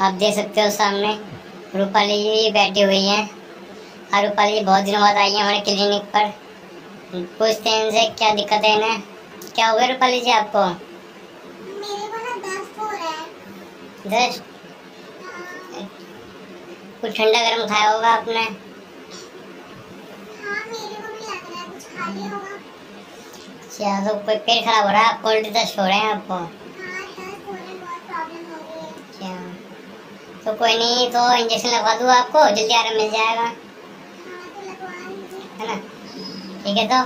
आप देख सकते हो सामने रूपाली जी बैठी हुई हैं। और रूपाली जी बहुत दिनों बाद आई है हमारे क्लिनिक पर। पूछते हैं इनसे क्या दिक्कत है इन्हें। क्या हो गया रूपाली जी आपको? दस्त हो है। कुछ ठंडा गर्म खाया होगा आपने? हाँ रहा है कुछ खा लिया होगा। अच्छा तो कोई पेट खराब हो रहा है? कोल्ड दस्त हो रहे हैं आपको? तो कोई नहीं तो इंजेक्शन लगवा दूँ आपको, जल्दी आराम मिल जाएगा। हाँ तो ना? ठीक है तो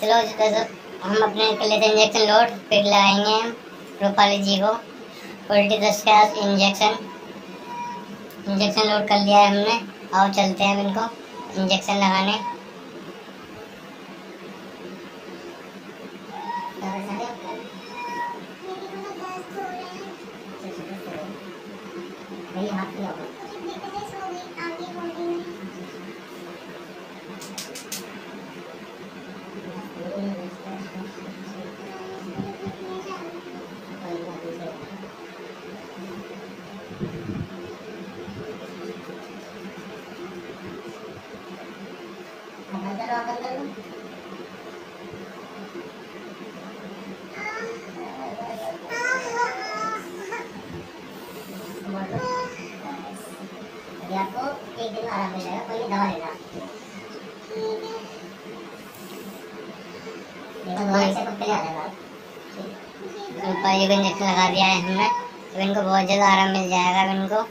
चलो, जैसे हम अपने कर लेते इंजेक्शन लोड फिर लगाएँगे हम रूपाली जी को। उल्टी दस के का इंजेक्शन इंजेक्शन लोड कर लिया है हमने, और चलते हैं अब इनको इंजेक्शन लगाने। है आपको एक दिन आराम मिलेगा कोई दवा लेना पक्के आ जाएगा लगा दिया है हमने तो इनको बहुत ज़्यादा आराम मिल जाएगा इनको